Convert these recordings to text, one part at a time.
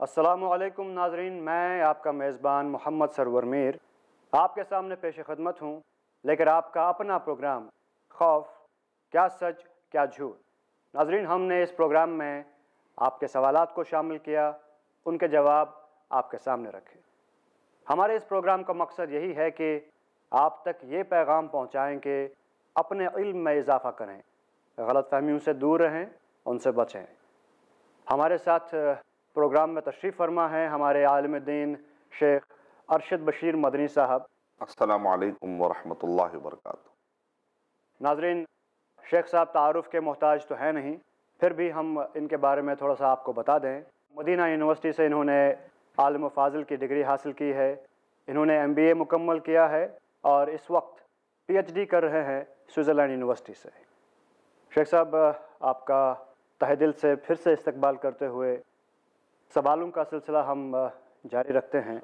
असलकुम नाजरीन, मैं आपका मेज़बान मोहम्मद सरवर मीर। आपके सामने पेश खदमत हूँ, लेकर आपका अपना प्रोग्राम, खौफ, क्या सच, क्या झूठ। नाजरीन, हमने इस प्रोग्राम में आपके सवाल को शामिल किया, उनके जवाब आपके सामने रखे। हमारे इस प्रोग्राम का मकसद यही है कि आप तक ये पैगाम पहुँचाएँ कि अपने इल्म में इजाफ़ा करें गलत फहमियों से दूर रहें, उनसे बचें। हमारे साथ प्रोग्राम में तशरीफ़ फरमा है हमारे आलम दीन शेख अरशद बशीर मदनी साहब। असलकम वरहमल वर्क नाजरीन शेख साहब तारफ़ के मोहताज तो हैं नहीं फिर भी हम इनके बारे में थोड़ा सा आपको बता दें। मदीना यूनिवर्सिटी से इन्होंने आलम फाजिल की डिग्री हासिल की है इन्होंने एम बी ए मुकम्मल किया है और इस वक्त पी एच डी कर रहे हैं स्विट्ज़रलैंड यूनिवर्सिटी से। शेख साहब आपका तहदिल से फिर से इस्तकबाल करते हुए सवालों का सिलसिला हम जारी रखते हैं।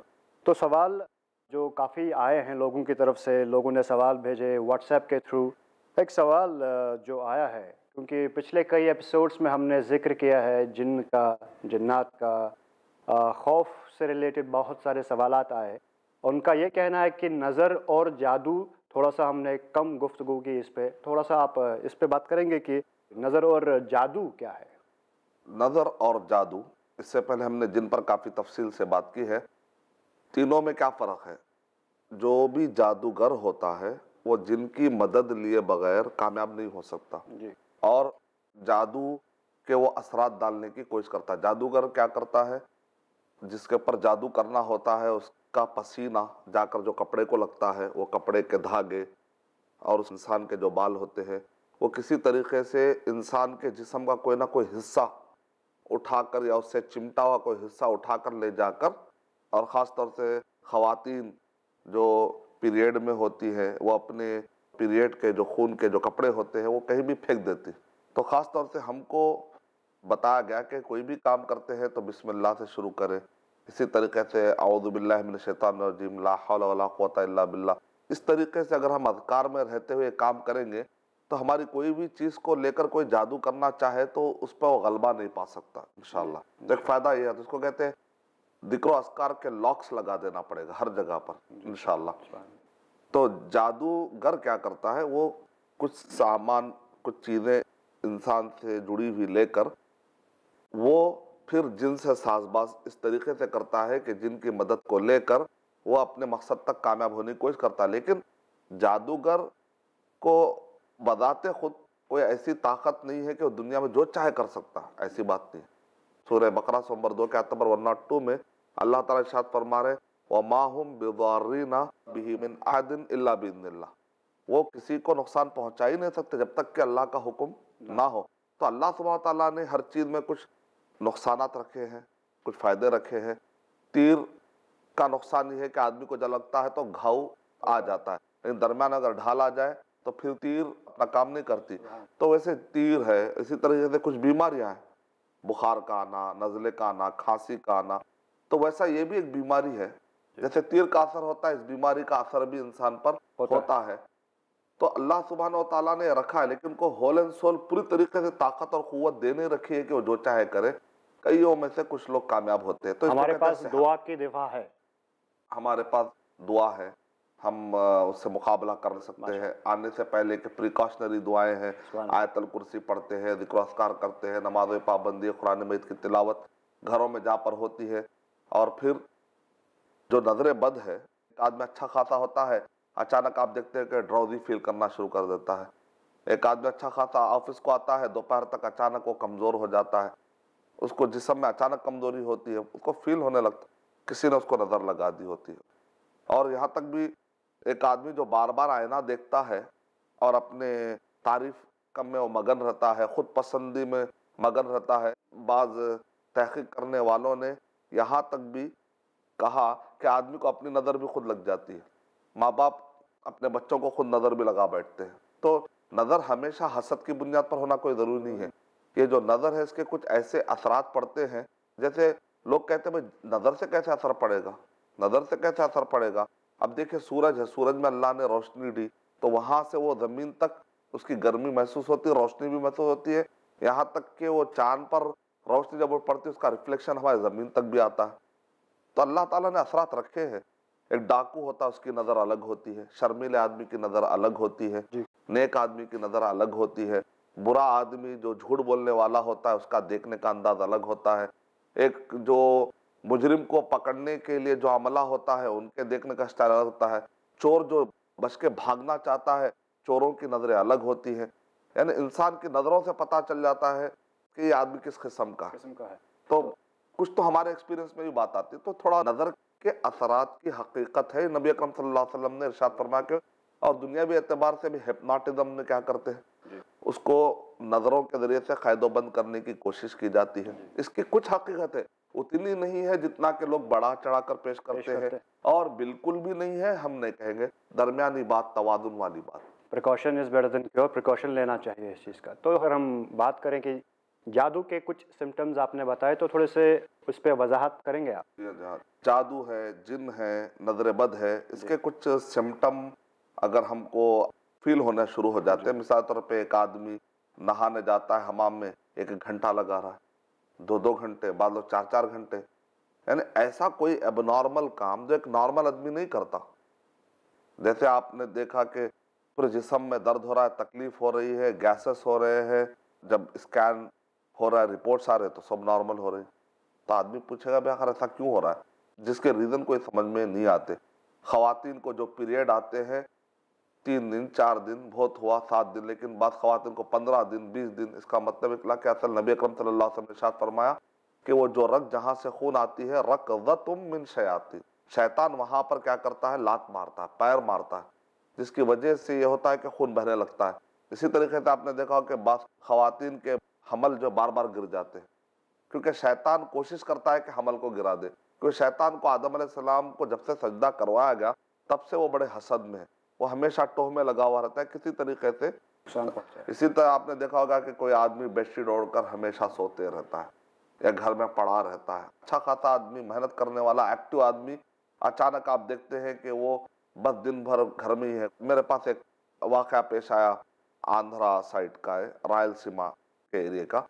तो सवाल जो काफ़ी आए हैं लोगों की तरफ़ से, लोगों ने सवाल भेजे व्हाट्सएप के थ्रू, एक सवाल जो आया है, क्योंकि पिछले कई एपिसोड्स में हमने ज़िक्र किया है जिन का, जन्नात का खौफ से रिलेटेड बहुत सारे सवाल आए। उनका ये कहना है कि नज़र और जादू थोड़ा सा हमने कम गुफ्तु की इस पर थोड़ा सा आप, इस पर बात करेंगे कि नज़र और जादू क्या है? नज़र और जादू इससे पहले हमने जिन पर काफ़ी तफसील से बात की है तीनों में क्या फ़र्क है? जो भी जादूगर होता है वो जिनकी मदद लिए बगैर कामयाब नहीं हो सकता। जी। और जादू के वो असरात डालने की कोशिश करता है। जादूगर क्या करता है? जिसके ऊपर जादू करना होता है उसका पसीना जाकर जो कपड़े को लगता है वो कपड़े के धागे और उस इंसान के जो बाल होते हैं वो किसी तरीके से इंसान के जिसम का कोई ना कोई हिस्सा उठाकर या उससे चिमटा हुआ कोई हिस्सा उठाकर ले जाकर और ख़ास तौर से ख़वातीन जो पीरियड में होती है, वो अपने पीरियड के जो खून के जो कपड़े होते हैं, वो कहीं भी फेंक देती। तो ख़ास तौर से हमको बताया गया कि कोई भी काम करते हैं तो बिस्मिल्लाह से शुरू करें। इसी तरीके से अवदबिल्लाशैतानजीम बिल्ला इस तरीके से अगर हम अधकार में रहते हुए काम करेंगे तो हमारी कोई भी चीज़ को लेकर कोई जादू करना चाहे तो उस पर वो गलबा नहीं पा सकता तो एक फ़ायदा ये है तो उसको कहते हैं दिक्रो अस्कार के लॉक्स लगा देना पड़ेगा हर जगह पर इनशाला तो जादूगर क्या करता है वो कुछ सामान कुछ चीज़ें इंसान से जुड़ी हुई लेकर वो फिर जिन से साजबाज इस तरीके से करता है कि जिनकी मदद को लेकर वो अपने मकसद तक कामयाब होने की कोशिश करता है। लेकिन जादूगर को बदाते खुद कोई ऐसी ताकत नहीं है कि वो दुनिया में जो चाहे कर सकता ऐसी बात नहीं सूर्य बकरा सोमबर दो के अतबर वन नॉट टू में अल्लाह ताला शाद फरमा रहे व माहम बेदारीना बिहिमिन आदिन इल्ला बिन्ला वो किसी को नुकसान पहुँचा ही नहीं सकते जब तक कि अल्लाह का हुक्म ना हो। तो अल्लाह सुबह ताला ने हर चीज़ में कुछ नुकसान रखे हैं, कुछ फ़ायदे रखे हैं। तीर का नुकसान ये है कि आदमी को जब लगता है तो घाव आ जाता है। लेकिन दरम्यान अगर ढाल आ जाए तो फिर तीर अपना काम नहीं करती। तो वैसे तीर है इसी तरीके से कुछ बीमारियाँ हैं बुखार का आना नज़ले का आना खांसी का आना तो वैसा ये भी एक बीमारी है। जैसे तीर का असर होता है इस बीमारी का असर भी इंसान पर होता, होता है। तो अल्लाह सुबहान तला ने रखा है लेकिन उनको होल एंड सोल पूरी तरीके से ताकत और कुत देने रखी है कि वो जो चाहे करे। कईयों में से कुछ लोग कामयाब होते हैं। तो हमारे पास दुआ की दिफा है। हमारे पास दुआ है। हम उससे मुकाबला कर सकते हैं। आने से पहले के प्रिकॉशनरी दुआएँ हैं। आयतल कुर्सी पढ़ते हैं ज़िक्र करते हैं नमाज़ पाबंदी कुरान मईद की तिलावत घरों में जा पर होती है। और फिर जो नज़रें बद है एक आदमी अच्छा खासा होता है अचानक आप देखते हैं कि ड्राउजी फील करना शुरू कर देता है। एक आदमी अच्छा खासा ऑफ़िस को आता है दोपहर तक अचानक वो कमज़ोर हो जाता है। उसको जिसम में अचानक कमज़ोरी होती है उसको फील होने लगता किसी ने उसको नज़र लगा दी होती है। और यहाँ तक भी एक आदमी जो बार बार आईना देखता है और अपने तारीफ़ कम में वो मगन रहता है, खुद पसंदी में मगन रहता है। बाज तहकीक करने वालों ने यहाँ तक भी कहा कि आदमी को अपनी नज़र भी खुद लग जाती है। माँ बाप अपने बच्चों को खुद नज़र भी लगा बैठते हैं। तो नज़र हमेशा हसद की बुनियाद पर होना कोई ज़रूरी नहीं है। ये जो नज़र है, इसके कुछ ऐसे असरात पड़ते हैं, जैसे लोग कहते हैं, भाई, नज़र से कैसे असर पड़ेगा? नज़र से कैसे असर पड़ेगा? अब देखिए सूरज है सूरज में अल्लाह ने रोशनी दी तो वहाँ से वो ज़मीन तक उसकी गर्मी महसूस होती है रोशनी भी महसूस होती है। यहाँ तक कि वो चाँद पर रोशनी जब वो पड़ती है उसका रिफ्लेक्शन हमारे ज़मीन तक भी आता है। तो अल्लाह ताला ने असरात रखे हैं। एक डाकू होता है उसकी नज़र अलग होती है। शर्मीले आदमी की नज़र अलग होती है। नेक आदमी की नज़र अलग होती है। बुरा आदमी जो झूठ बोलने वाला होता है उसका देखने का अंदाज अलग होता है। एक जो मुजरिम को पकड़ने के लिए जो अमला होता है उनके देखने का स्टाइल अलग होता है। चोर जो बच के भागना चाहता है चोरों की नज़रें अलग होती हैं। यानी इंसान की नज़रों से पता चल जाता है कि ये आदमी किस किस्म का है। किस्म का है। तो कुछ तो हमारे एक्सपीरियंस में भी बात आती है। तो थोड़ा नज़र के असरात की हकीकत है। नबी अकरम सल्लल्लाहु अलैहि वसल्लम ने इरशाद फरमा के और दुनियावी एतबार से भी हिप्नोटिज्म में क्या करते हैं? उसको नज़रों के ज़रिए से कैदोबंद करने की कोशिश की जाती है। इसकी कुछ हकीकत है। उतनी नहीं है जितना के लोग बढ़ा चढ़ा कर पेश करते हैं। और बिल्कुल भी नहीं है हम नहीं कहेंगे दरमियानी बात तवादुन वाली बात। Precaution is better than cure precaution लेना चाहिए इस चीज़ का। तो अगर हम बात करें कि जादू के कुछ सिम्टम्स आपने बताए तो थोड़े से उस पर वजाहत करेंगे आप। जादू है जिन है नज़र बद है इसके कुछ सिम्टम अगर हमको फील होना शुरू हो जाते हैं। मिसाल तौर पर एक आदमी नहाने जाता है हमाम में एक घंटा लगा रहा है। दो दो घंटे, बाद लोग चार चार घंटे। यानी ऐसा कोई एबनॉर्मल काम जो एक नॉर्मल आदमी नहीं करता। जैसे आपने देखा कि पूरे जिसम में दर्द हो रहा है, तकलीफ़ हो रही है गैसेस हो रहे हैं, जब स्कैन हो रहा है रिपोर्ट्स आ रहे तो सब नॉर्मल हो रहे हैं। तो आदमी पूछेगा, भाई आखिर ऐसा क्यों हो रहा है? जिसके रीज़न कोई समझ में नहीं आते। खातन को जो पीरियड आते हैं तीन दिन, चार दिन, बहुत हुआ, सात दिन, लेकिन बाद खातन को पंद्रह दिन, बीस दिन, इसका मतलब निकला कि असल नबी अकरम सल्लल्लाहु फरमाया कि वो जो रग जहाँ से खून आती है रक तुम मिन शयाती शैतान वहाँ पर क्या करता है? लात मारता है, पैर मारता है, जिसकी वजह से ये होता है कि खून बहने लगता है। इसी तरीके से आपने देखा कि बास खातन के हमल जो बार बार गिर जाते हैं, क्योंकि शैतान कोशिश करता है कि हमल को गिरा दे। क्योंकि शैतान को आदम सलाम को जब से सजदा करवाया गया, तब से वो बड़े हसद में है। वो हमेशा टोह में लगा हुआ रहता है किसी तरीके से। इसी तरह आपने देखा होगा कि कोई आदमी बेडशीट ओढ़कर हमेशा सोते रहता है या घर में पड़ा रहता है। अच्छा खासा आदमी मेहनत करने वाला एक्टिव आदमी अचानक आप देखते हैं कि वो बस दिन भर घर में ही है। मेरे पास एक वाक़ पेश आया आंध्रा साइड का है रायलसीमा के एरिए का।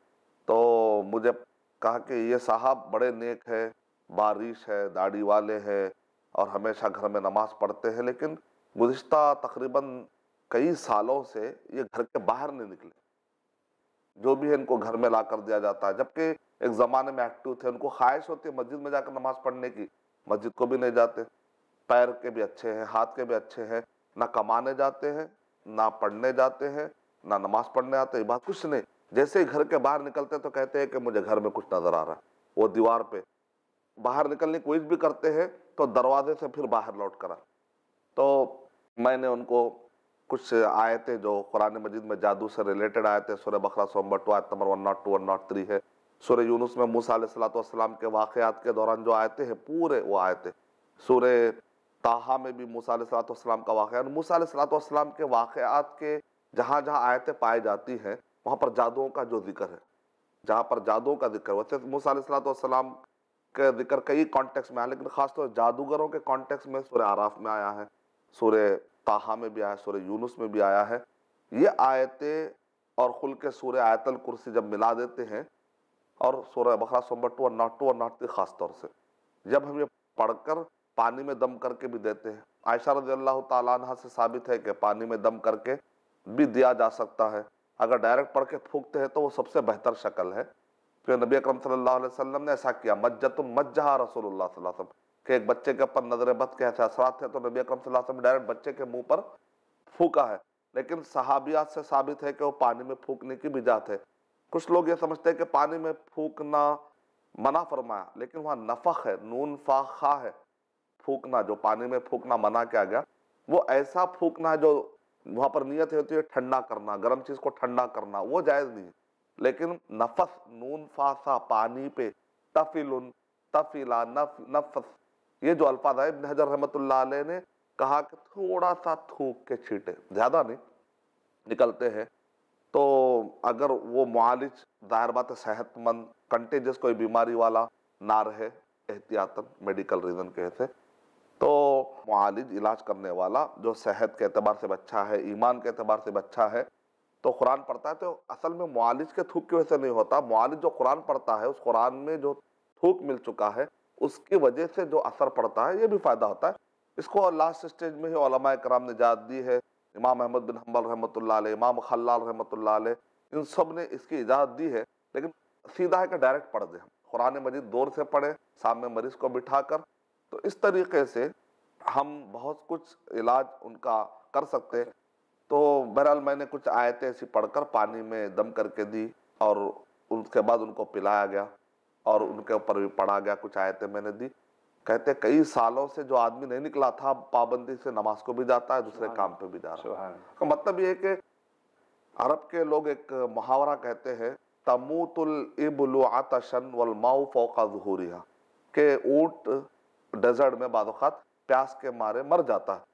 तो मुझे कहा कि ये साहब बड़े नेक है बारिश है दाढ़ी वाले हैं और हमेशा घर में नमाज़ पढ़ते हैं लेकिन गुज्त तकरीबन कई सालों से ये घर के बाहर नहीं निकले। जो भी है इनको घर में ला कर दिया जाता है। जबकि एक ज़माने में एक्टिव थे, उनको ख्वाहिश होती है मस्जिद में जाकर नमाज़ पढ़ने की। मस्जिद को भी नहीं जाते। पैर के भी अच्छे हैं, हाथ के भी अच्छे हैं, ना कमाने जाते हैं, ना पढ़ने जाते हैं, ना नमाज़ पढ़ने आते बात कुछ नहीं। जैसे ही घर के बाहर निकलते तो कहते हैं कि मुझे घर में कुछ नज़र आ रहा है। वो दीवार पे बाहर निकलने की कोशिश भी करते हैं तो दरवाजे से फिर बाहर लौट कर तो मैंने उनको कुछ आयतें जो कुरान मजीद में जादू से रिलेटेड आयतें, सुरह बकरा सोमबर टू आयत number one not two one not three है। सुरह यूनुस में मूसा सलाम के वाक़ात के दौरान जो आयतें हैं, पूरे वो आयतें। सूर्य ताहा में भी मूसा सलाम का वाक़ मूसा सलाम के वाक़ात के जहाँ जहाँ आयतें पाई जाती हैं, वहाँ पर जादुओं का जो ज़िक्र है, जहाँ पर जादुओं का ज़िक्र वैसे मूसा सलाम के ज़िक्र कई कॉन्टेक्स में आया लेकिन खासतौर जादूगरों के कॉन्टेक्स में सूर्य आराफ में आया है। सूर्य ताहा में भी आया सूर्य यूनुस में भी आया है। ये आयतें और खुल के सूर्य आयतल कुर्सी जब मिला देते हैं और सूर्य बकरा सोमबर टू और नॉट, टू और नॉट थ्री खास तौर से, जब हम ये पढ़कर पानी में दम करके भी देते हैं। आयशा रज़ी अल्लाह से साबित है कि पानी में दम करके भी दिया जा सकता है। अगर डायरेक्ट पढ़ के फूकते हैं तो वो सबसे बेहतर शक्ल है। फिर नबी अकरम सल्लल्लाहु अलैहि ने ऐसा किया मज्जत मज्जहा वसल्लम। कि एक बच्चे के ऊपर नज़र बद के असरात थे तो नबी अकरम वसल्लम डायरेक्ट बच्चे के मुँह पर फूका है। लेकिन सहाबियात से साबित है कि वो पानी में फूकने की बिजात है। कुछ लोग ये समझते हैं कि पानी में फूकना मना फरमाया, लेकिन वहाँ नफक है, नून फाखा है। फूकना, जो पानी में फूकना मना किया गया, वो ऐसा फूकना है जो वहाँ पर नियत होती है, ठंडा करना, गर्म चीज़ को ठंडा करना, वो जायज़ नहीं लेकिन नफस, नून फासा, पानी पे तफिल तफिला, नफ, नफस ये जो अल्फाज है, इब्न हजर रहमत ने कहा कि थोड़ा सा थूक के छीटे, ज़्यादा नहीं, निकलते हैं। तो अगर वो मुआलिज ज़ाहिर बात सेहतमंद कंटेजस कोई बीमारी वाला ना रहे, एहतियातन मेडिकल रीजन के से तो मुआलिज इलाज करने वाला, जो सेहत के अतबार से बच्चा है, ईमान के अतबार से बच्चा है तो कुरान पढ़ता है तो असल में मुआलिज के थूक की वजह से नहीं होता। मुआलिज जो कुरान पढ़ता है, उस कुरान में जो थूक मिल चुका है उसकी वजह से जो असर पड़ता है, ये भी फ़ायदा होता है। इसको लास्ट स्टेज में ही कराम ने इजाज़त दी है। इमाम अहमद बिन हम्बल रहमत इमाम खल्लाल रहमत इन सबने इसकी इजाज़त दी है। लेकिन सीधा है कि डायरेक्ट पढ़ दें हम। कुरान मजीद दौर से पढ़ें सामने मरीज़ को बिठा कर तो इस तरीके से हम बहुत कुछ इलाज उनका कर सकते हैं। तो बहरहाल मैंने कुछ आयतें ऐसी पढ़कर पानी में दम करके दी और उसके बाद उनको पिलाया गया। और उनके ऊपर भी पढ़ा गया कुछ आयतें मैंने दी। कहते कई सालों से जो आदमी नहीं निकला था पाबंदी से नमाज़ को भी जाता है दूसरे काम पे भी जा रहा है। तो मतलब ये कि अरब के लोग एक मुहावरा कहते हैं तमूतुल इबलु आतशन वल माऊ फौका जहूरिया के ऊँट डेजर्ट में बादुखात प्यास के मारे मर जाता है।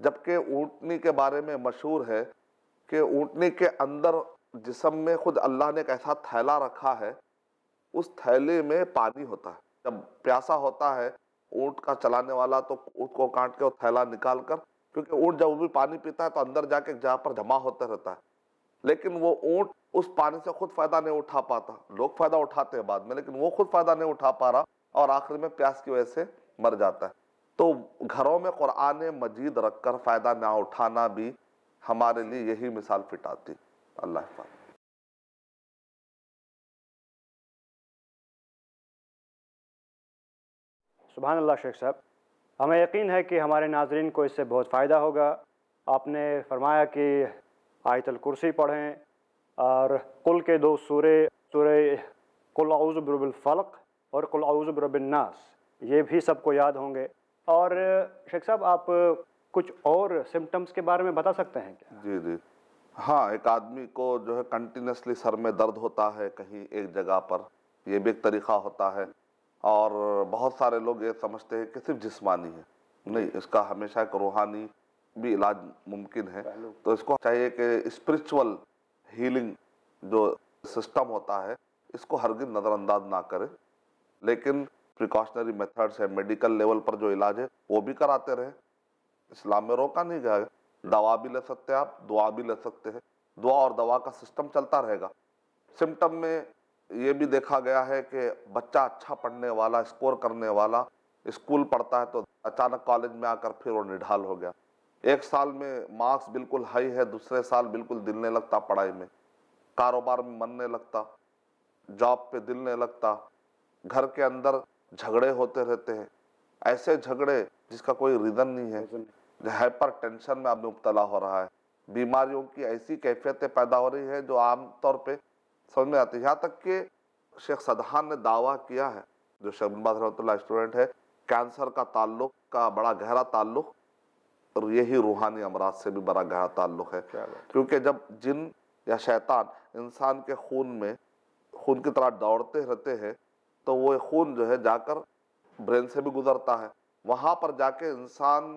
जबकि ऊँटनी के बारे में मशहूर है कि ऊँटनी के अंदर जिसम में खुद अल्लाह ने एक ऐसा थैला रखा है उस थैले में पानी होता है। जब प्यासा होता है, ऊँट का चलाने वाला तो ऊँट को काट के वो थैला निकाल कर क्योंकि ऊँट जब भी पानी पीता है तो अंदर जाके जहाँ पर जमा होता रहता है। लेकिन वो ऊँट उस पानी से खुद फ़ायदा नहीं उठा पाता। लोग फ़ायदा उठाते हैं बाद में, लेकिन वो खुद फ़ायदा नहीं उठा पा रहा और आखिर में प्यास की वजह से मर जाता है। तो घरों में कुरान मजीद रखकर फ़ायदा ना उठाना भी हमारे लिए यही मिसाल फिटाती। अल्लाह सुबह शेख साहब। हमें यकीन है कि हमारे नाजरन को इससे बहुत फ़ायदा होगा। आपने फरमाया कि आयतल कुर्सी पढ़ें और कुल के दो सूरे, सूर कुलआज़ब्रबलफ़लक और कुलआज़ब्रबनास ये भी सबको याद होंगे। और शेख साहब, आप कुछ और सिम्टम्स के बारे में बता सकते हैं क्या? जी जी। हाँ एक आदमी को जो है कंटिन्यूसली सर में दर्द होता है कहीं एक जगह पर, ये भी एक तरीक़ा होता है। और बहुत सारे लोग ये समझते हैं कि सिर्फ़ जिस्मानी है। नहीं इसका हमेशा एक रूहानी भी इलाज मुमकिन है। तो इसको चाहिए कि स्पिरिचुअल हीलिंग जो सिस्टम होता है इसको हरगिज नज़रअंदाज ना करें। लेकिन प्रिकॉशनरी मेथड्स है मेडिकल लेवल पर जो इलाज है वो भी कराते रहे। इस्लाम में रोका नहीं गया दवा भी ले सकते हैं आप दुआ भी ले सकते हैं। दुआ और दवा का सिस्टम चलता रहेगा। सिम्टम में ये भी देखा गया है कि बच्चा अच्छा पढ़ने वाला स्कोर करने वाला स्कूल पढ़ता है तो अचानक कॉलेज में आकर फिर वो निढाल हो गया। एक साल में मार्क्स बिल्कुल हाई है दूसरे साल बिल्कुल दिल नहीं लगता पढ़ाई में। कारोबार में मन नहीं लगता जॉब पे दिल नहीं लगता घर के अंदर झगड़े होते रहते हैं। ऐसे झगड़े जिसका कोई रीज़न नहीं है जो हाइपर टेंशन में आदमी मुबतला हो रहा है। बीमारियों की ऐसी कैफियतें पैदा हो रही है जो आमतौर पे समझ में आती है। यहाँ तक कि शेख सदहान ने दावा किया है जो शेख बिन बाज रहमतुल्लाह स्टूडेंट है कैंसर का ताल्लुक का बड़ा गहरा ताल्लुक और यही रूहानी अमराज से भी बड़ा गहरा ताल्लुक है। क्योंकि जब जिन या शैतान इंसान के खून में खून की तरह दौड़ते रहते हैं तो वो खून जो है जाकर ब्रेन से भी गुजरता है। वहाँ पर जाके इंसान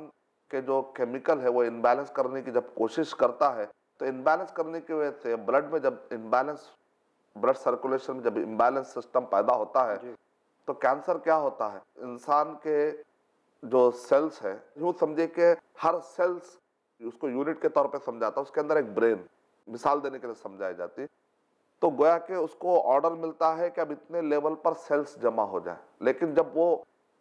के जो केमिकल है वो इनबैलेंस करने की जब कोशिश करता है तो इनबैलेंस करने की वजह से ब्लड में जब इनबैलेंस ब्लड सर्कुलेशन में जब इम्बैलेंस सिस्टम पैदा होता है तो कैंसर क्या होता है? इंसान के जो सेल्स है यूँ समझे कि हर सेल्स उसको यूनिट के तौर पे समझाता है उसके अंदर एक ब्रेन मिसाल देने के लिए समझाई जाती तो गोया के उसको ऑर्डर मिलता है कि अब इतने लेवल पर सेल्स जमा हो जाए। लेकिन जब वो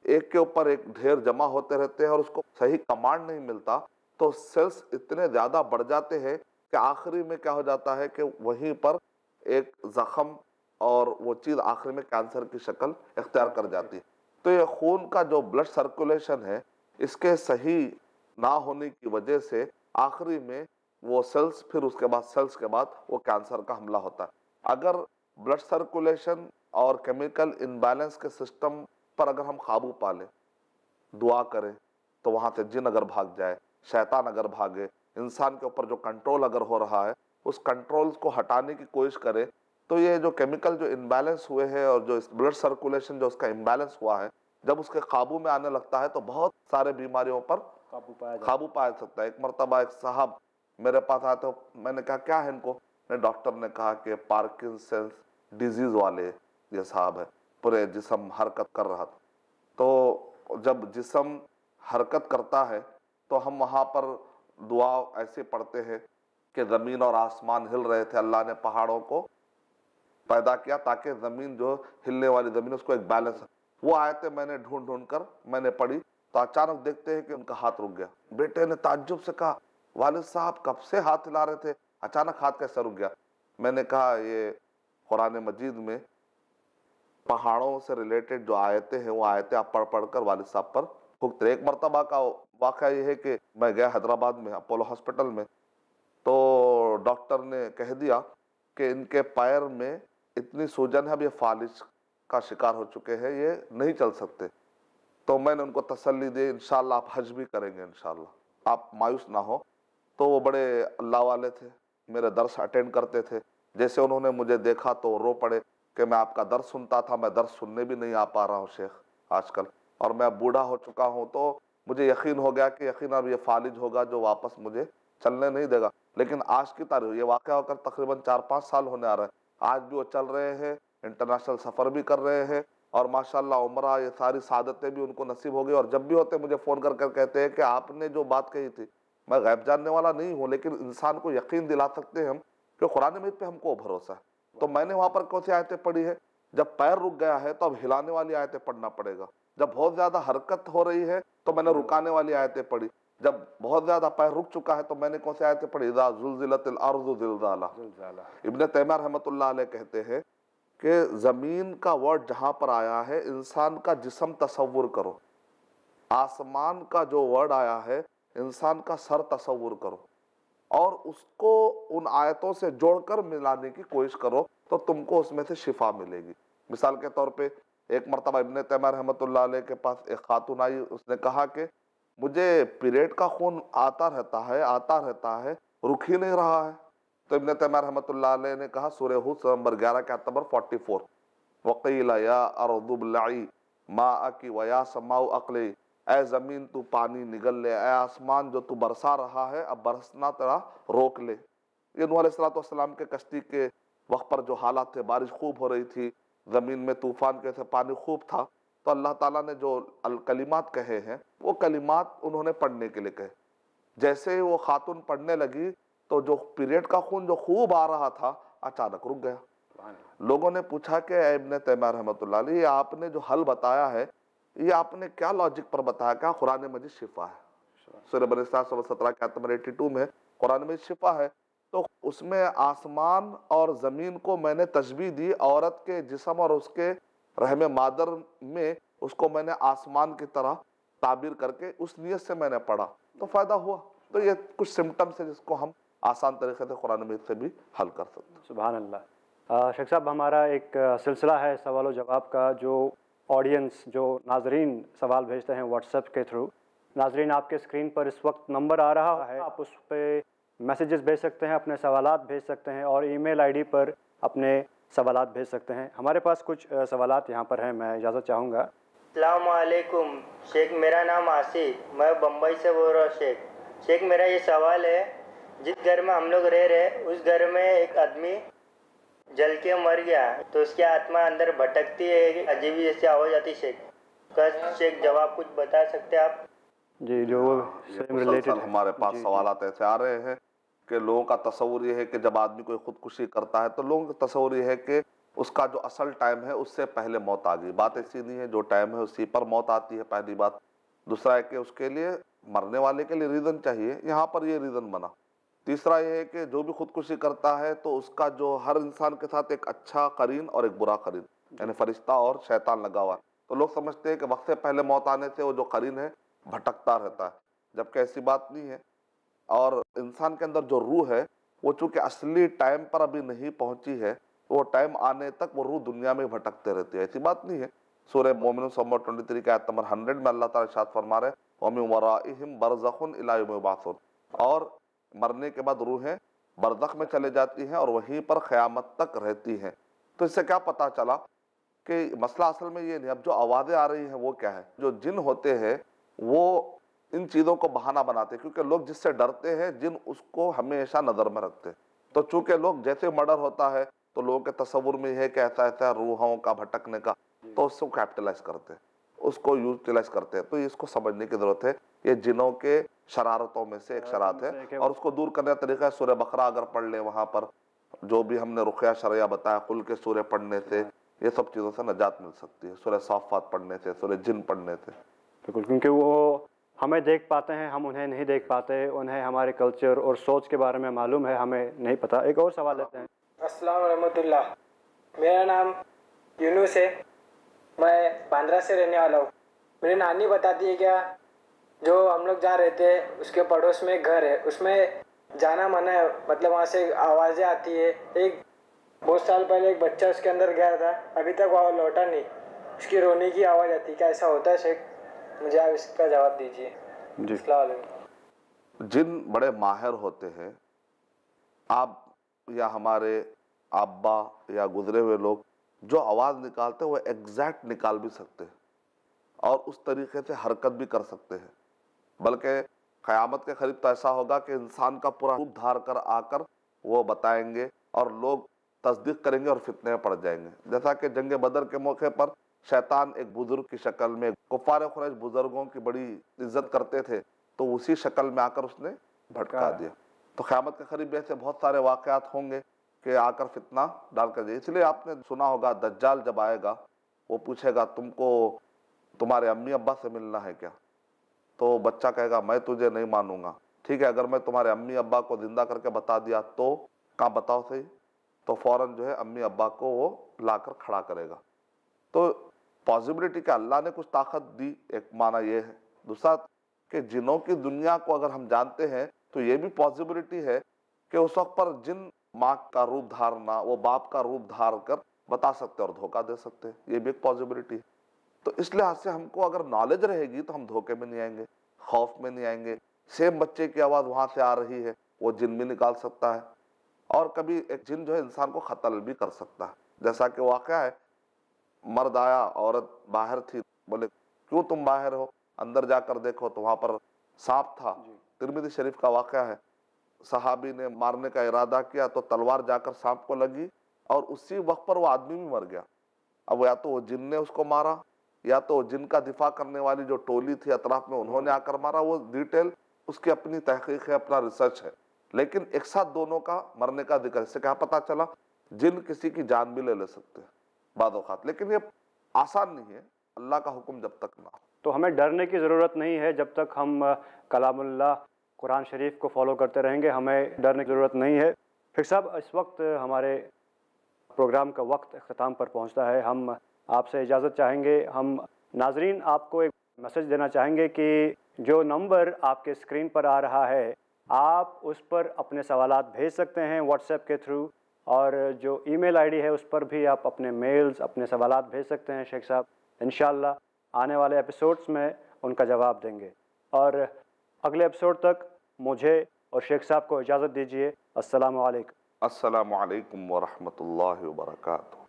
एक के ऊपर एक ढेर जमा होते रहते हैं और उसको सही कमांड नहीं मिलता तो सेल्स इतने ज़्यादा बढ़ जाते हैं कि आखिरी में क्या हो जाता है कि वहीं पर एक जख्म और वो चीज़ आखिरी में कैंसर की शक्ल इख्तियार कर जाती है। तो ये खून का जो ब्लड सर्कुलेशन है, इसके सही ना होने की वजह से आखिरी में वो सेल्स, फिर उसके बाद, सेल्स के बाद वो कैंसर का हमला होता है। अगर ब्लड सर्कुलेशन और केमिकल इनबैलेंस के सिस्टम पर अगर हम काबू पा लें दुआ करें तो वहाँ से जिन अगर भाग जाए, शैतान अगर भागे, इंसान के ऊपर जो कंट्रोल अगर हो रहा है उस कंट्रोल को हटाने की कोशिश करें तो ये जो केमिकल जो इनबैलेंस हुए हैं और जो ब्लड सर्कुलेशन जो उसका इम्बैलेंस हुआ है जब उसके काबू में आने लगता है तो बहुत सारे बीमारियों पर काबू पाया काबू पाया सकता है। एक मरतबा एक साहब मेरे पास आए तो मैंने कहा क्या है इनको? डॉक्टर ने कहा कि पार्किंसंस डिज़ीज़ वाले ये साहब है पूरे जिसम हरकत कर रहा था। तो जब जिसम हरकत करता है तो हम वहाँ पर दुआ ऐसे पढ़ते हैं कि ज़मीन और आसमान हिल रहे थे। अल्लाह ने पहाड़ों को पैदा किया ताकि ज़मीन जो हिलने वाली ज़मीन उसको एक बैलेंस वो आयतें मैंने ढूंढ ढूंढ कर मैंने पढ़ी तो अचानक देखते हैं कि उनका हाथ रुक गया। बेटे ने ताज्जुब से कहा, वालिद साहब कब से हाथ हिला रहे थे? अचानक हाथ कैसे रुक गया? मैंने कहा, ये कुरान मजीद में पहाड़ों से रिलेटेड जो आयतें हैं, वो आयतें आप पढ़ पढ़ कर वालिद साहब पर भुगत एक मरतबा का वाक़ ये है कि मैं गया हैदराबाद में, अपोलो हॉस्पिटल में तो डॉक्टर ने कह दिया कि इनके पैर में इतनी सूजन है, अब ये फालिज का शिकार हो चुके हैं, ये नहीं चल सकते। तो मैंने उनको तसल्ली दी इन आप हज भी करेंगे इन आप मायूस ना हो। तो वो बड़े अल्लाह वाले थे, मेरे दर्स अटेंड करते थे। जैसे उन्होंने मुझे देखा तो रो पड़े कि मैं आपका दर्द सुनता था, मैं दर्द सुनने भी नहीं आ पा रहा हूँ शेख आजकल। और मैं बूढ़ा हो चुका हूँ तो मुझे यकीन हो गया कि यकीन अब ये फालिज होगा जो वापस मुझे चलने नहीं देगा। लेकिन आज की तारीख ये वाक़ होकर तकरीबन चार पाँच साल होने आ रहे हैं। आज भी वो चल रहे हैं इंटरनेशनल सफ़र भी कर रहे हैं और माशाल्लाह उम्र ये सारी सादतें भी उनको नसीब हो गई। और जब भी होते मुझे फ़ोन कर कर कहते हैं कि आपने जो बात कही थी मैं गैब जानने वाला नहीं हूँ लेकिन इंसान को यकीन दिला सकते हैं हम कि कुरान मजीद पे हमको भरोसा है। तो मैंने वहाँ पर कौन सी आयतें पढ़ी है? जब पैर रुक गया है तो अब हिलाने वाली आयतें पढ़ना पड़ेगा। जब बहुत ज़्यादा हरकत हो रही है तो मैंने रुकाने वाली आयतें पढ़ी। जब बहुत ज़्यादा पैर रुक चुका है तो मैंने कौन से आयतें पढ़ी? इब्ने तैमा रहमत कहते हैं कि ज़मीन का वर्ड जहाँ पर आया है इंसान का जिसम तस्वुर करो। आसमान का जो वर्ड आया है इंसान का सर तस्वुर करो। और उसको उन आयतों से जोड़कर मिलाने की कोशिश करो तो तुमको उसमें से शिफा मिलेगी। मिसाल के तौर पे एक मरतबा इबन तैमा रहमत के पास एक खातून आई उसने कहा कि मुझे पीरियड का खून आता रहता है, आता रहता है, रुक ही नहीं रहा है। तो इबन तैमा रहमत ने कहा सूर्य हुद नंबर ग्यारह के अक्टूबर फोर्टी फोर वकीला, या अरदुबलाई माँ अकी वया समाऊ अकले, ए ज़मीन तू पानी निगल ले, ए आसमान जो तू बरसा रहा है, अब बरसना तेरा रोक ले। ये नूसलाम के कश्ती के वक्त पर जो हालात थे, बारिश खूब हो रही थी। ज़मीन में तूफ़ान के थे, पानी खूब था। तो अल्लाह ताला ने जो कलिमात कहे हैं वो कलिमात उन्होंने पढ़ने के लिए कहे। जैसे ही वो खातून पढ़ने लगी तो जो पीरियड का खून जो खूब आ रहा था अचानक रुक गया। लोगों ने पूछा कि इब्ने तैमा रहमत आपने जो हल बताया है ये आपने क्या लॉजिक पर बताया? क्या कुरान मजिद शिफा है? सूर्य बनिस्ता सत्रह के आत्म एटी टू में कुरान मजिद शिफा है। तो उसमें आसमान और ज़मीन को मैंने तजबी दी औरत के जिसम और उसके रहम मादर में उसको मैंने आसमान की तरह ताबीर करके उस नीयत से मैंने पढ़ा तो फ़ायदा हुआ। तो ये कुछ सिम्टम्स है जिसको हम आसान तरीके से कुरान मजीद से भी हल कर सकते हैं। सुबह अल्लाह शेख साहब, हमारा एक सिलसिला है सवाल जवाब का, जो ऑडियंस जो नाजरीन सवाल भेजते हैं व्हाट्सएप के थ्रू नाजरीन, आपके स्क्रीन पर इस वक्त नंबर आ रहा है। आप उस पर मैसेजेस भेज सकते हैं, अपने सवाल भेज सकते हैं और ईमेल आईडी पर अपने सवाल भेज सकते हैं। हमारे पास कुछ सवाल यहाँ पर हैं मैं इजाज़त चाहूँगा। अल्लाम शेख मेरा नाम आसिफ मैं बम्बई से बोल रहा हूँ शेख। शेख मेरा ये सवाल है जिस घर में हम लोग रह रहे उस घर में एक आदमी जल के मर गया तो उसकी आत्मा अंदर भटकती है अजीब जैसी आवाज़ आती शेख। कस शेख जवाब कुछ बता सकते आप? जी जो रिलेटेड हमारे पास सवाल ऐसे आ रहे हैं। कि लोगों का तस्वूर ये है कि जब आदमी कोई खुदकुशी करता है तो लोगों का तस्वूर ये है कि उसका जो असल टाइम है, उससे पहले मौत आ गई। बात ऐसी नहीं है, जो टाइम है, उसी पर मौत आती है, पहली बात। दूसरा है कि उसके लिए, मरने वाले के लिए रीज़न चाहिए। यहाँ पर ये रीज़न बना। तीसरा ये है कि जो भी खुदकुशी करता है तो उसका जो हर इंसान के साथ एक अच्छा करीन और एक बुरा करीन। यानी फरिश्ता और शैतान लगा हुआ तो लोग समझते हैं कि वक्त से पहले मौत आने से वो जो करीन है, भटकता रहता है। जबकि ऐसी बात नहीं है। और इंसान के अंदर जो रूह है, वो चूँकि असली टाइम पर अभी नहीं पहुँची है, वो टाइम आने तक वो रूह दुनिया में भटकते रहती है। ऐसी बात नहीं है। सूर्य मोमिन नंबर ट्वेंटी थ्री के आयत नंबर हंड्रेड में अल्लाह ताला शाद फरमा रहे वमिम बरजखुन इलाबासुन और मरने के बाद रूहें बरदख में चले जाती हैं और वहीं पर क़यामत तक रहती हैं। तो इससे क्या पता चला कि मसला असल में ये नहीं, अब जो आवाज़ें आ रही हैं वो क्या है? जो जिन होते हैं, वो इन चीज़ों को बहाना बनाते हैं क्योंकि लोग जिससे डरते हैं जिन उसको हमेशा नज़र में रखते हैं। तो चूँकि लोग जैसे मर्डर होता है तो लोगों के तस्वुर में है कि ऐसा ऐसा रूहों का भटकने का। तो उसको कैपिटलाइज करते हैं उसको यूटिलाइज करते हैं। तो इसको समझने की ज़रूरत है ये जिनों के शरारतों में से एक शरारत है। और उसको दूर करने का तरीका है सूर्य बकरा अगर पढ़ ले वहाँ पर जो भी हमने रुखया शरिया बताया कुल के सूर्य पढ़ने से ये सब चीज़ों से नजात मिल सकती है। सूर्य साफात पढ़ने से सूर्य जिन पढ़ने से। बिल्कुल क्योंकि वो हमें देख पाते हैं, हम उन्हें नहीं देख पाते, उन्हें हमारे कल्चर और सोच के बारे में मालूम है, हमें नहीं पता। एक और सवाल लेते हैं। अस्सलाम रहमतुल्लाह। मेरा नाम यूनुस है। मैं बांद्रा से रहने वाला हूँ। मेरी नानी बताती है क्या, जो हम लोग जहाँ रहते हैं उसके पड़ोस में एक घर है। उसमें जाना मना है मतलब वहाँ से आवाज़ें आती है। एक बहुत साल पहले एक बच्चा उसके अंदर गया था। अभी तक वो लौटा नहीं। उसकी रोने की आवाज़ आती है, क्या ऐसा होता है, शेख? मुझे आप इसका जवाब दीजिए जी। जिन बड़े माहिर होते हैं आप या हमारे अब्बा या गुजरे हुए लोग जो आवाज़ निकालते हैं वो एग्जैक्ट निकाल भी सकते हैं और उस तरीके से हरकत भी कर सकते हैं। बल्कि क़यामत के करीब तो ऐसा होगा कि इंसान का पूरा रूप धार कर आकर वो बताएँगे और लोग तस्दीक करेंगे और फितने पड़ जाएँगे। जैसा कि जंग बदर के मौके पर शैतान एक बुज़ुर्ग की शक्ल में कुफार खुरैश बुज़ुर्गों की बड़ी इज़्ज़त करते थे तो उसी शक्ल में आकर उसने भटका दिया। तो क़्यामत के करीब ऐसे बहुत सारे वाक़ात होंगे कि आकर फितना डाल कर जाए इसलिए आपने सुना होगा दज्जाल जब आएगा वो पूछेगा तुमको तुम्हारे अम्मी अब्बा से मिलना है क्या? तो बच्चा कहेगा मैं तुझे नहीं मानूँगा। ठीक है अगर मैं तुम्हारे अम्मी अब्बा को ज़िंदा करके बता दिया तो कहाँ बताओ सही? तो फ़ौरन जो है अम्मी अब्बा को वो लाकर खड़ा करेगा। तो पॉसिबिलिटी के अल्लाह ने कुछ ताकत दी, एक माना ये है। दूसरा कि जिनों की दुनिया को अगर हम जानते हैं तो ये भी पॉसिबिलिटी है कि उस वक्त पर जिन माँ का रूप धारना, वो बाप का रूप धार कर बता सकते और धोखा दे सकते हैं। ये भी एक पॉसिबिलिटी है। तो इस लिहाज से हमको अगर नॉलेज रहेगी तो हम धोखे में नहीं आएँगे, खौफ में नहीं आएँगे। सेम बच्चे की आवाज़ वहाँ से आ रही है, वो जिन भी निकाल सकता है। और कभी एक जिन जो है, इंसान को खतल भी कर सकता है। जैसा कि वाक़ है मर्द आया औरत बाहर थी बोले क्यों तुम बाहर हो? अंदर जाकर देखो तो वहाँ पर सांप था। तिरमिदी शरीफ का वाक़ है। सहाबी ने मारने का इरादा किया तो तलवार जाकर सांप को लगी और उसी वक्त पर वो आदमी भी मर गया। अब या तो वो जिन ने उसको मारा या तो जिनका दिफा करने वाली जो टोली थी अतराफ में उन्होंने आकर मारा वो डिटेल उसकी अपनी तहकीक है अपना रिसर्च है। लेकिन एक साथ दोनों का मरने का ज़िक्र इससे क्या पता चला जिन किसी की जान भी ले ले सकते हैं। बादौखात लेकिन ये आसान नहीं है। अल्लाह का हुक्म जब तक ना हो। तो हमें डरने की ज़रूरत नहीं है। जब तक हम कलामुल्ला कुरान शरीफ को फॉलो करते रहेंगे, हमें डरने की ज़रूरत नहीं है। फिर साहब, इस वक्त हमारे प्रोग्राम का वक्त अख्ताम पर पहुँचता है। हम आपसे इजाज़त चाहेंगे। हम नाजरीन, आपको एक मैसेज देना चाहेंगे कि जो नंबर आपके स्क्रीन पर आ रहा है, आप उस पर अपने सवाल भेज सकते हैं व्हाट्सएप के थ्रू। और जो ईमेल आईडी है उस पर भी आप अपने मेल्स, अपने सवाल भेज सकते हैं शेख साहब। इन आने वाले एपिसोड्स में उनका जवाब देंगे। और अगले एपिसोड तक मुझे और शेख साहब को इजाज़त दीजिए। असलकम असल वरहमल वबरकातुहू।